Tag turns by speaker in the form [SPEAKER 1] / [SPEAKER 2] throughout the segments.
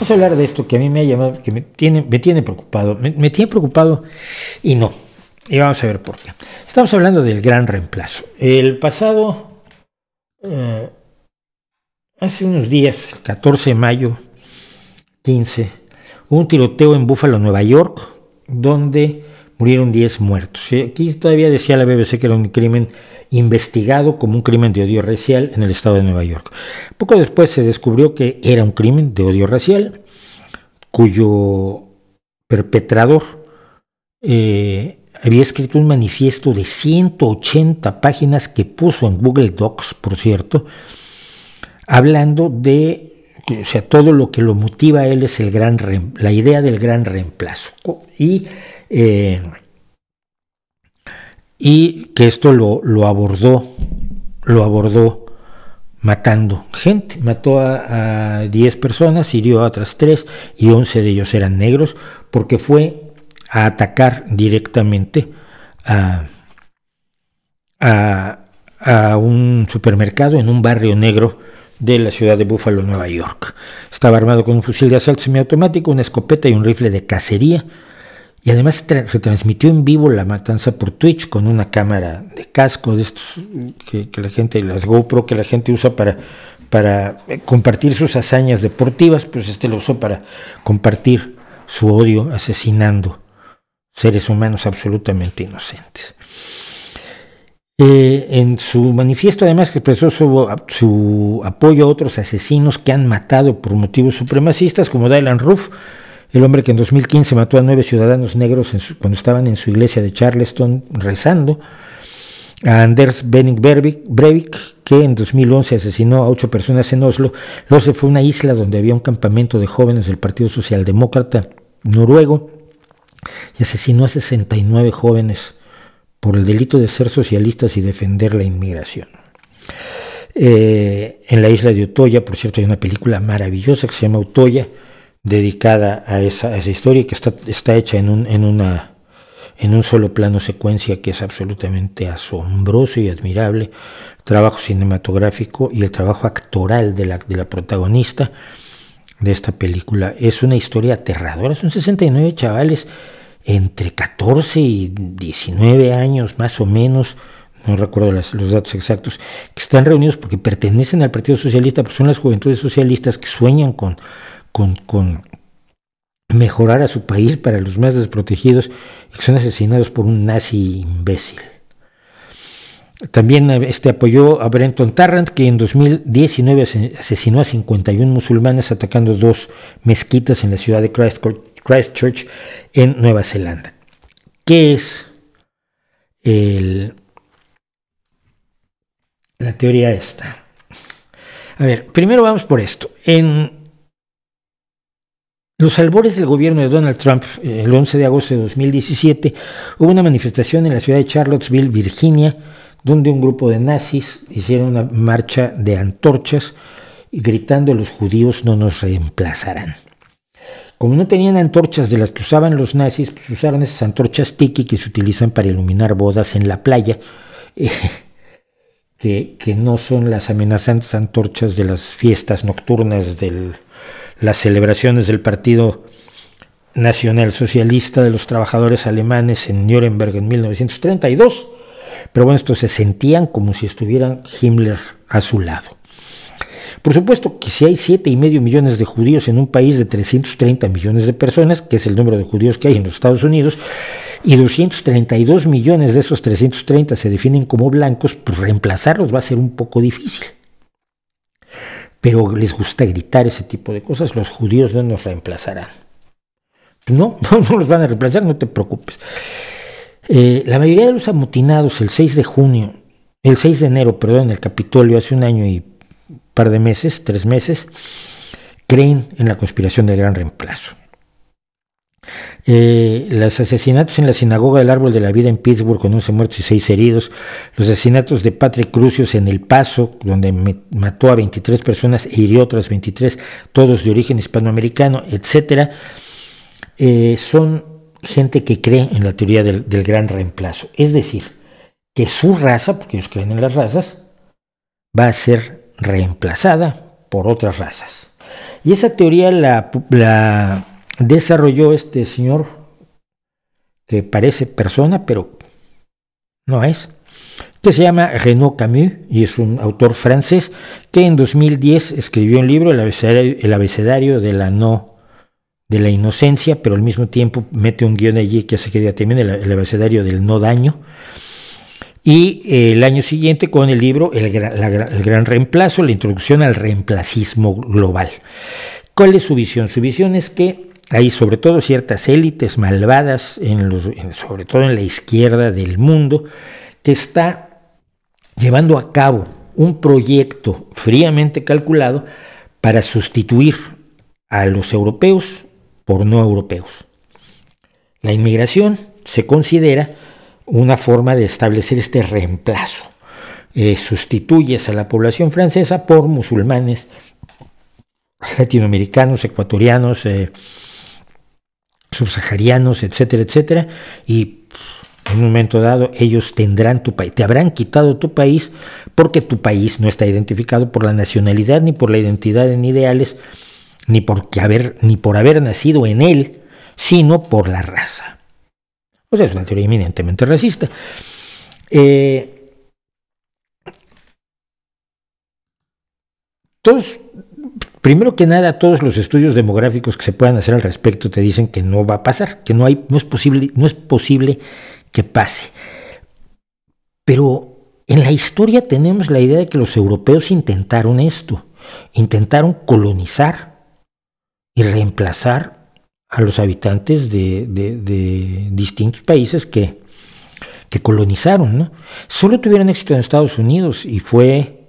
[SPEAKER 1] Vamos a hablar de esto que a mí me ha llamado, que me tiene, me tiene preocupado. Me, tiene preocupado y no. Y vamos a ver por qué. Estamos hablando del gran reemplazo. El pasado, eh, hace unos días, 14 de mayo, 15, hubo un tiroteo en Buffalo, Nueva York, donde murieron 10 muertos. Aquí todavía decía la BBC que era un crimen investigado como un crimen de odio racial en el estado de Nueva York. Poco después se descubrió que era un crimen de odio racial, cuyo perpetrador eh, había escrito un manifiesto de 180 páginas que puso en Google Docs, por cierto, hablando de, o sea, todo lo que lo motiva a él es el gran, la idea del gran reemplazo. Y eh, y que esto lo, abordó, lo abordó matando gente. Mató a, 10 personas, hirió a otras 3 y 11 de ellos eran negros porque fue a atacar directamente a, a, a un supermercado en un barrio negro de la ciudad de Buffalo, Nueva York. Estaba armado con un fusil de asalto semiautomático, una escopeta y un rifle de cacería y además se transmitió en vivo la matanza por Twitch con una cámara de casco de estos que, la gente, las GoPro que la gente usa para, para eh, compartir sus hazañas deportivas, pues este lo usó para compartir su odio asesinando seres humanos absolutamente inocentes. Eh, en su manifiesto además expresó su, su, apoyo a otros asesinos que han matado por motivos supremacistas como Dylan Roof, el hombre que en 2015 mató a nueve ciudadanos negros cuando estaban en su iglesia de Charleston rezando, a Anders Benning Breivik, que en 2011 asesinó a ocho personas en Oslo. Oslo fue una isla donde había un campamento de jóvenes del Partido Socialdemócrata noruego y asesinó a 69 jóvenes por el delito de ser socialistas y defender la inmigración. Eh, en la isla de Utoya, por cierto, hay una película maravillosa que se llama Utoya, dedicada a esa, historia que está, está hecha en un, en, una, en un solo plano secuencia que es absolutamente asombroso y admirable, trabajo cinematográfico y el trabajo actoral de la, de la protagonista de esta película. Es una historia aterradora, son 69 chavales entre 14 y 19 años más o menos, no recuerdo los datos exactos, que están reunidos porque pertenecen al Partido Socialista, porque son las juventudes socialistas que sueñan con con, mejorar a su país para los más desprotegidos que son asesinados por un nazi imbécil. También este apoyó a Brenton Tarrant, que en 2019 asesinó a 51 musulmanes atacando dos mezquitas en la ciudad de Christchurch, en Nueva Zelanda. ¿Qué es el, la teoría esta? A ver, primero vamos por esto. En los albores del gobierno de Donald Trump, eh, el 11 de agosto de 2017, hubo una manifestación en la ciudad de Charlottesville, Virginia, donde un grupo de nazis hicieron una marcha de antorchas y gritando los judíos no nos reemplazarán. Como no tenían antorchas de las que usaban los nazis, pues usaron esas antorchas tiki que se utilizan para iluminar bodas en la playa, eh, que, que no son las amenazantes antorchas de las fiestas nocturnas del, las celebraciones del Partido Nacional Socialista de los Trabajadores Alemanes en Nuremberg en 1932. Pero bueno, estos se sentían como si estuvieran Himmler a su lado. Por supuesto que si hay siete y medio millones de judíos en un país de 330 millones de personas, que es el número de judíos que hay en los Estados Unidos, y 232 millones de esos 330 se definen como blancos, pues reemplazarlos va a ser un poco difícil pero les gusta gritar ese tipo de cosas, los judíos no nos reemplazarán. No, no los van a reemplazar, no te preocupes. Eh, la mayoría de los amotinados el 6 de junio, el 6 de enero, perdón, en el Capitolio, hace un año y par de meses, tres meses, creen en la conspiración del gran reemplazo. Eh, los asesinatos en la sinagoga del Árbol de la Vida en Pittsburgh con 11 muertos y 6 heridos, los asesinatos de Patrick Crucius en El Paso, donde mató a 23 personas e hirió otras 23, todos de origen hispanoamericano, etcétera, eh, son gente que cree en la teoría del, gran reemplazo. Es decir, que su raza, porque ellos creen en las razas, va a ser reemplazada por otras razas. Y esa teoría la desarrolló este señor que parece persona, pero no es, que se llama Renaud Camus y es un autor francés que en 2010 escribió un libro, El abecedario, de la no de la inocencia, pero al mismo tiempo mete un guion allí que se queda también el, abecedario del no daño. Y eh, el año siguiente con el libro el, el Gran Reemplazo, la introducción al reemplacismo global. ¿Cuál es su visión? Su visión es que hay sobre todo ciertas élites malvadas, sobre todo en la izquierda del mundo, que está llevando a cabo un proyecto fríamente calculado para sustituir a los europeos por no europeos. La inmigración se considera una forma de establecer este reemplazo. Eh, sustituyes a la población francesa por musulmanes latinoamericanos, ecuatorianos, eh, subsaharianos, etcétera, etcétera, y en un momento dado ellos tendrán tu país, te habrán quitado tu país porque tu país no está identificado por la nacionalidad ni por la identidad en ideales, ni, haber, ni por haber nacido en él, sino por la raza. O sea, es una teoría eminentemente racista. Eh, todos Primero que nada, todos los estudios demográficos que se puedan hacer al respecto te dicen que no va a pasar, que no, hay, no, es, posible, no es posible que pase. Pero en la historia tenemos la idea de que los europeos intentaron esto, intentaron colonizar y reemplazar a los habitantes de, distintos países que, que colonizaron. ¿no? Solo tuvieron éxito en Estados Unidos y fue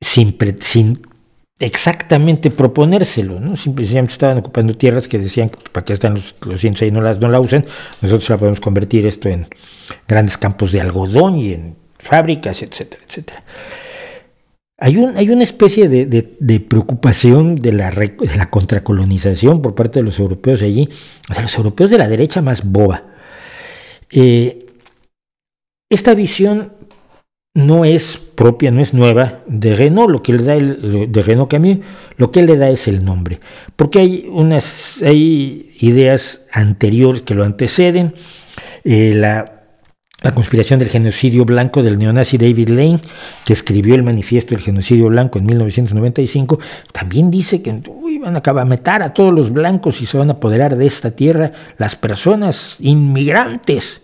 [SPEAKER 1] sin, sin exactamente proponérselo, ¿no? Simplemente estaban ocupando tierras que decían que para qué están los, los indios ahí, no, las, no la usen, nosotros la podemos convertir esto en grandes campos de algodón y en fábricas, etcétera, etcétera. Hay, un, hay una especie de, preocupación de la, de la, contracolonización por parte de los europeos allí, de los europeos de la derecha más boba. Eh, esta visión no es propia, no es nueva de Renault, lo que le da el, de Renault Camus, lo que le da es el nombre, porque hay unas hay ideas anteriores que lo anteceden, eh, la, conspiración del genocidio blanco del neonazi David Lane, que escribió el manifiesto del genocidio blanco en 1995, también dice que van a matar a todos los blancos y se van a apoderar de esta tierra las personas inmigrantes.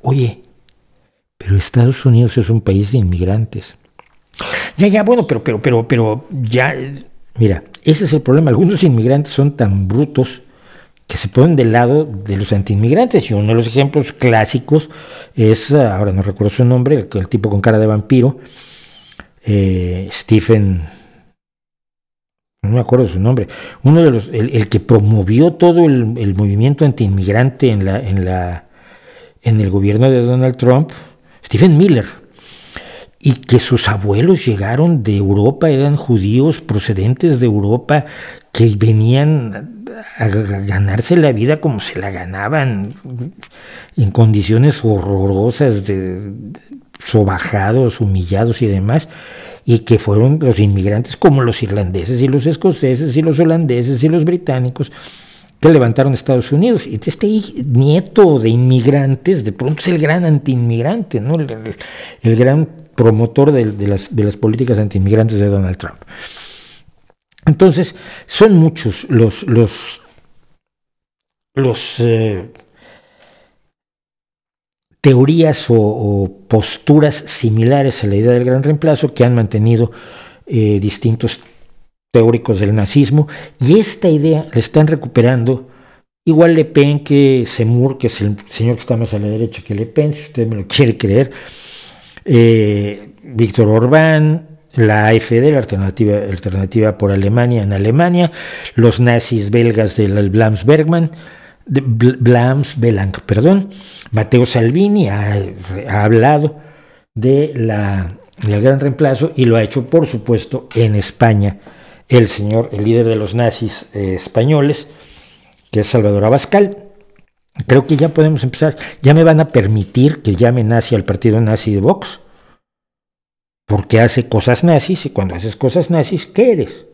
[SPEAKER 1] Oye, pero Estados Unidos es un país de inmigrantes. Ya, ya, bueno, pero, pero, pero, pero, ya, mira, ese es el problema. Algunos inmigrantes son tan brutos que se ponen del lado de los antiinmigrantes. Y uno de los ejemplos clásicos es, ahora no recuerdo su nombre, el, tipo con cara de vampiro, eh, Stephen, no me acuerdo su nombre, uno de los, el, que promovió todo el, el movimiento antiinmigrante en la, en la, en el gobierno de Donald Trump, Stephen Miller, y que sus abuelos llegaron de Europa, eran judíos procedentes de Europa que venían a ganarse la vida como se la ganaban, en condiciones horrorosas, de, sobajados, humillados y demás, y que fueron los inmigrantes como los irlandeses y los escoceses y los holandeses y los británicos, que levantaron Estados Unidos. Y este nieto de inmigrantes, de pronto es el gran antiinmigrante, ¿no? el, gran promotor de, las, de las políticas antiinmigrantes de Donald Trump. Entonces, son muchos los, los, eh, teorías o, posturas similares a la idea del gran reemplazo que han mantenido eh, distintos teóricos del nazismo, y esta idea la están recuperando. Igual Le Pen que Semur, que es el señor que está más a la derecha que Le Pen, si usted me lo quiere creer, eh, Víctor Orbán, la AFD, la alternativa, alternativa por Alemania en Alemania, los nazis belgas del Blams Bergman, Blams perdón, Mateo Salvini ha, ha hablado de la, del gran reemplazo y lo ha hecho, por supuesto, en España el señor, el líder de los nazis eh, españoles, que es Salvador Abascal. Creo que ya podemos empezar. Ya me van a permitir que llame nazi al partido nazi de Vox, porque hace cosas nazis y cuando haces cosas nazis, ¿qué eres?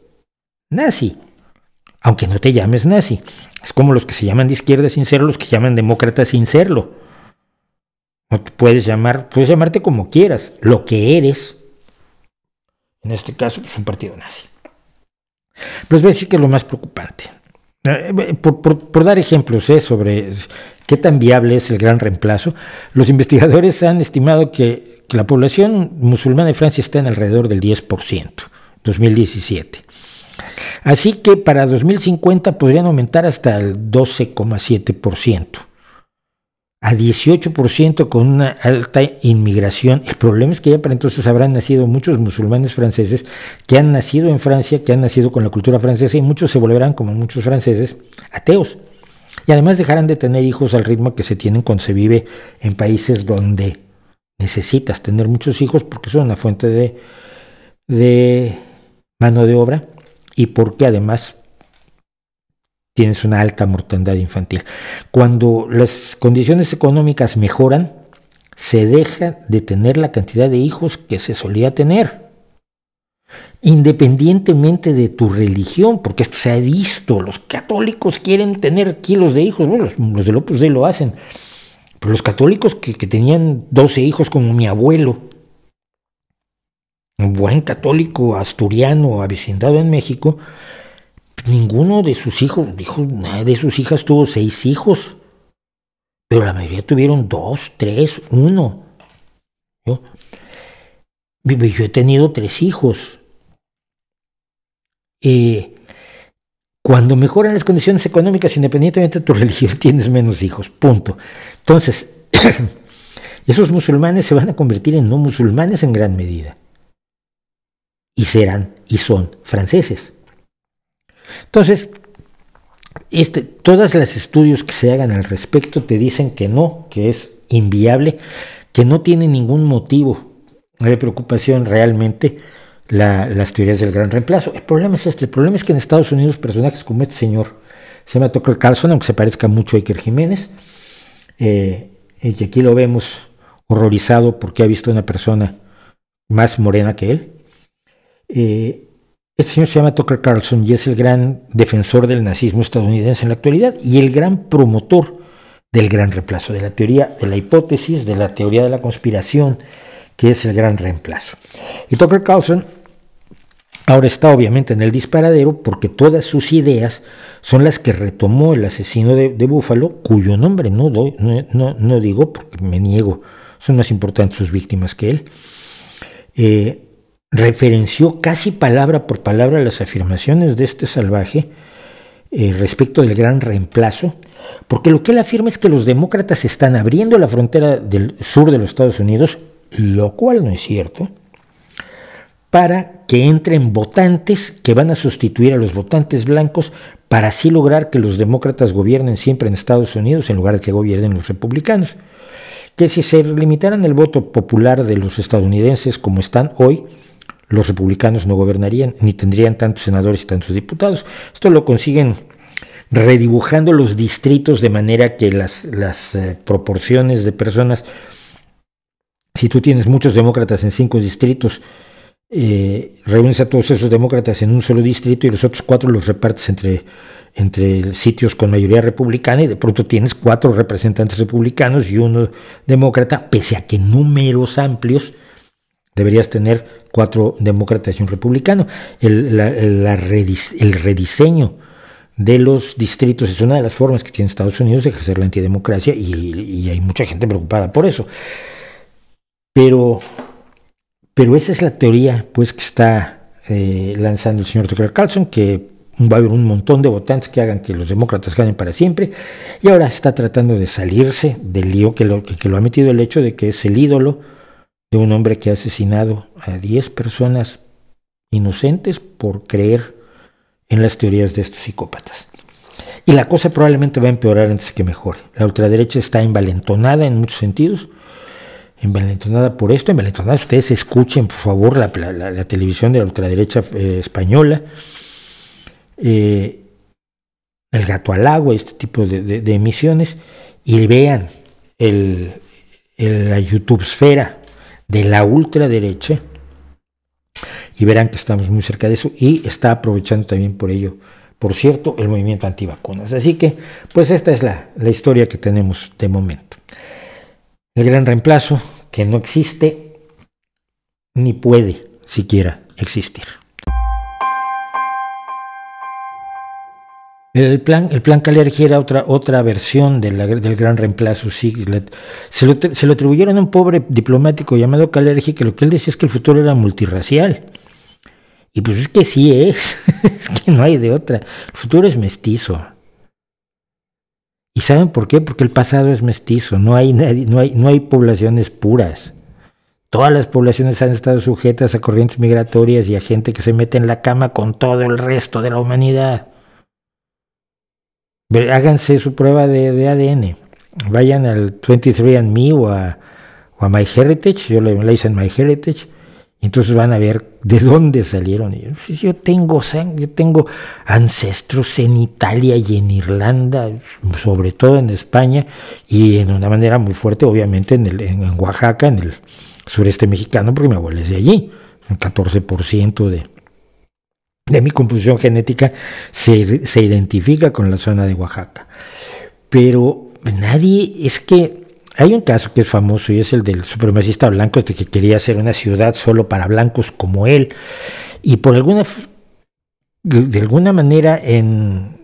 [SPEAKER 1] nazi, aunque no te llames nazi. Es como los que se llaman de izquierda sin serlo, los que llaman demócratas sin serlo. No te puedes llamar, puedes llamarte como quieras, lo que eres. En este caso, pues un partido nazi. Pues voy a decir que es lo más preocupante. Eh, por, dar ejemplos eh, sobre qué tan viable es el gran reemplazo, los investigadores han estimado que la población musulmana de Francia está en alrededor del 10%, 2017. Así que para 2050 podrían aumentar hasta el 12,7%, a 18% con una alta inmigración. El problema es que ya para entonces habrán nacido muchos musulmanes franceses que han nacido en Francia, que han nacido con la cultura francesa y muchos se volverán, como muchos franceses, ateos. Y además dejarán de tener hijos al ritmo que se tienen cuando se vive en países donde necesitas tener muchos hijos porque son una fuente de, de mano de obra y porque además tienes una alta mortandad infantil. Cuando las condiciones económicas mejoran, se deja de tener la cantidad de hijos que se solía tener. Independientemente de tu religión, porque esto se ha visto, los católicos quieren tener kilos de hijos, bueno, los, de López de lo hacen, pero los católicos que, que tenían 12 hijos como mi abuelo, un buen católico asturiano avecindado en México, ninguno de sus hijos, dijo, nada de sus hijas tuvo seis hijos, pero la mayoría tuvieron dos, tres, uno. Yo, he tenido tres hijos. Cuando mejoran las condiciones económicas, independientemente de tu religión, tienes menos hijos. Punto. Entonces, esos musulmanes se van a convertir en no musulmanes en gran medida y serán y son franceses. Entonces, este, todos los estudios que se hagan al respecto te dicen que no, que es inviable, que no tiene ningún motivo de preocupación realmente las teorías del gran reemplazo. El problema es este, el problema es que en Estados Unidos personajes como este señor, se llama Tucker Carlson, aunque se parezca mucho a Iker Jiménez, eh, y aquí lo vemos horrorizado porque ha visto una persona más morena que él, eh, este señor se llama Tucker Carlson y es el gran defensor del nazismo estadounidense en la actualidad y el gran promotor del gran reemplazo, de la teoría de la hipótesis, de la teoría de la conspiración, que es el gran reemplazo. Y Tucker Carlson ahora está obviamente en el disparadero porque todas sus ideas son las que retomó el asesino de, Búfalo, cuyo nombre no, doy, no, digo porque me niego, son más importantes sus víctimas que él. Eh, referenció casi palabra por palabra las afirmaciones de este salvaje eh, respecto del gran reemplazo, porque lo que él afirma es que los demócratas están abriendo la frontera del sur de los Estados Unidos, lo cual no es cierto, para que entren votantes que van a sustituir a los votantes blancos para así lograr que los demócratas gobiernen siempre en Estados Unidos en lugar de que gobiernen los republicanos. Que si se limitaran el voto popular de los estadounidenses como están hoy, los republicanos no gobernarían, ni tendrían tantos senadores y tantos diputados. Esto lo consiguen redibujando los distritos de manera que las, eh, proporciones de personas, si tú tienes muchos demócratas en cinco distritos, eh, reúnes a todos esos demócratas en un solo distrito y los otros cuatro los repartes entre, entre sitios con mayoría republicana y de pronto tienes cuatro representantes republicanos y uno demócrata, pese a que números amplios deberías tener cuatro demócratas y un republicano. El, el rediseño de los distritos es una de las formas que tiene Estados Unidos de ejercer la antidemocracia y, hay mucha gente preocupada por eso. Pero, pero esa es la teoría pues, que está eh, lanzando el señor Tucker Carlson, que va a haber un montón de votantes que hagan que los demócratas ganen para siempre, y ahora está tratando de salirse del lío que lo, que lo ha metido el hecho de que es el ídolo de un hombre que ha asesinado a 10 personas inocentes por creer en las teorías de estos psicópatas. Y la cosa probablemente va a empeorar antes que mejore. La ultraderecha está envalentonada en muchos sentidos, envalentonada por esto, envalentonada. Ustedes escuchen, por favor, la, televisión de la ultraderecha eh, española, eh, el gato al agua, este tipo de, emisiones, y vean la YouTube esfera de la ultraderecha y verán que estamos muy cerca de eso y está aprovechando también por ello, por cierto, el movimiento antivacunas. Así que, pues esta es la, la historia que tenemos de momento. El gran reemplazo, que no existe ni puede siquiera existir. El plan, el plan Calergi era otra, otra versión del gran reemplazo. Sí, se, lo, se, lo, atribuyeron a un pobre diplomático llamado Calergi que lo que él decía es que el futuro era multirracial. Y pues es que sí es, es que no hay de otra. El futuro es mestizo. ¿Y saben por qué? Porque el pasado es mestizo, no hay, no hay, no hay poblaciones puras. Todas las poblaciones han estado sujetas a corrientes migratorias y a gente que se mete en la cama con todo el resto de la humanidad. Háganse su prueba de, ADN. Vayan al 23andMe o a, o a MyHeritage, yo le, le hice en MyHeritage, y entonces van a ver de dónde salieron. Yo tengo, yo tengo ancestros en Italia y en Irlanda, sobre todo en España, y en una manera muy fuerte, obviamente, en, el, en Oaxaca, en el sureste mexicano, porque mi abuela es de allí. Un 14% de, de mi composición genética se, se identifica con la zona de Oaxaca. Pero nadie, es que hay un caso que es famoso y es el del supremacista blanco, este que quería hacer una ciudad solo para blancos como él. Y por alguna, de, alguna manera en,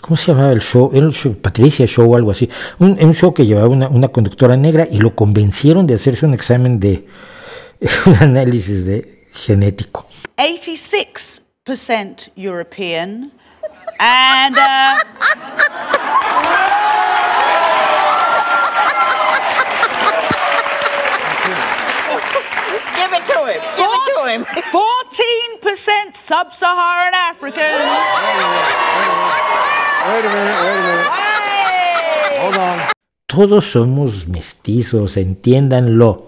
[SPEAKER 1] ¿cómo se llamaba el show? Show, Patricia Show o algo así. Un, un show que llevaba una, una, conductora negra y lo convencieron de hacerse un examen de, un análisis de genético.
[SPEAKER 2] 86% European and uh,
[SPEAKER 3] Give it to him. Give it to him.
[SPEAKER 2] 14% sub-Saharan African.
[SPEAKER 4] Wait a minute, wait a minute. Hold on.
[SPEAKER 1] Todos somos mestizos, entiéndanlo.